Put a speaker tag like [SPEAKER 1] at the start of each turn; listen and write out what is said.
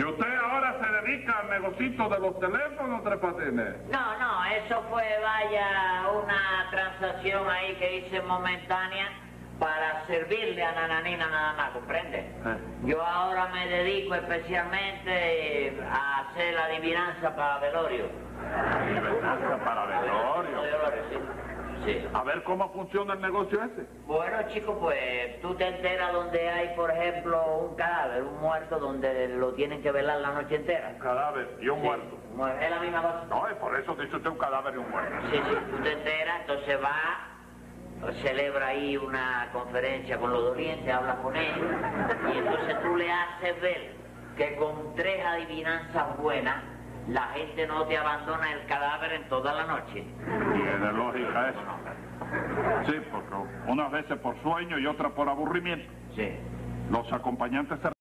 [SPEAKER 1] ¿Y usted ahora se dedica al negocito de los teléfonos, Tres Patines?
[SPEAKER 2] No, no, eso fue, vaya, una transacción ahí que hice momentánea para servirle a Nananina nada más, ¿comprende? Yo ahora me dedico especialmente a hacer la adivinanza para velorio.
[SPEAKER 1] Adivinanza para velorio.
[SPEAKER 2] Sí.
[SPEAKER 1] A ver cómo funciona el negocio ese.
[SPEAKER 2] Bueno, chico, pues tú te enteras donde hay, por ejemplo, un cadáver, un muerto, donde lo tienen que velar la noche entera.
[SPEAKER 1] Un cadáver y un
[SPEAKER 2] Sí,
[SPEAKER 1] muerto.
[SPEAKER 2] mu- Es la misma cosa.
[SPEAKER 1] No, es por eso dice usted un cadáver y un muerto.
[SPEAKER 2] Sí, sí, tú te enteras, entonces va, celebra ahí una conferencia con los dolientes, habla con ellos, y entonces tú le haces ver que con tres adivinanzas buenas, la gente no te abandona el cadáver en toda la noche.
[SPEAKER 1] Tiene lógica eso. Sí, porque unas veces por sueño y otras por aburrimiento.
[SPEAKER 2] Sí.
[SPEAKER 1] Los acompañantes se